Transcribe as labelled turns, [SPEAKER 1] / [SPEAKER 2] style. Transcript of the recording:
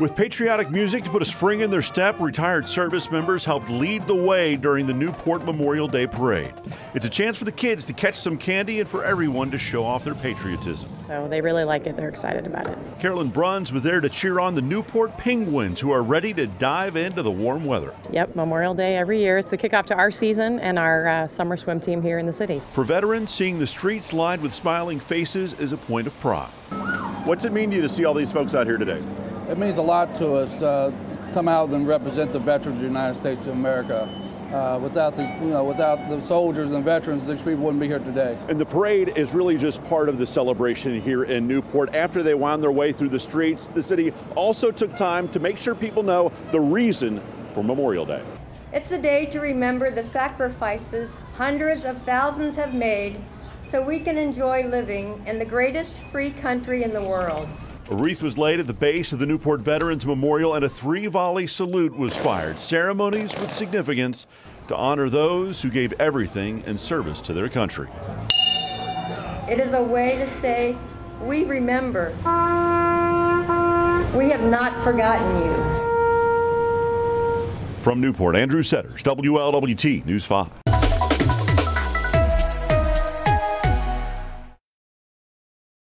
[SPEAKER 1] With patriotic music to put a spring in their step, retired service members helped lead the way during the Newport Memorial Day Parade. It's a chance for the kids to catch some candy and for everyone to show off their patriotism.
[SPEAKER 2] So they really like it. They're excited about it.
[SPEAKER 1] Carolyn Bruns was there to cheer on the Newport Penguins, who are ready to dive into the warm weather.
[SPEAKER 2] Yep, Memorial Day every year. It's the kickoff to our season and our uh, summer swim team here in the city.
[SPEAKER 1] For veterans, seeing the streets lined with smiling faces is a point of pride. What's it mean to you to see all these folks out here today?
[SPEAKER 3] It means a lot to us uh, to come out and represent the veterans of the United States of America. Uh, without the, you know, without the soldiers and veterans, these people wouldn't be here today.
[SPEAKER 1] And the parade is really just part of the celebration here in Newport. After they wound their way through the streets, the city also took time to make sure people know the reason for Memorial Day.
[SPEAKER 4] It's a day to remember the sacrifices hundreds of thousands have made so we can enjoy living in the greatest free country in the world.
[SPEAKER 1] A wreath was laid at the base of the Newport Veterans Memorial and a three volley salute was fired. Ceremonies with significance to honor those who gave everything in service to their country.
[SPEAKER 4] It is a way to say, we remember. We have not forgotten you.
[SPEAKER 1] From Newport, Andrew Setters, WLWT News 5.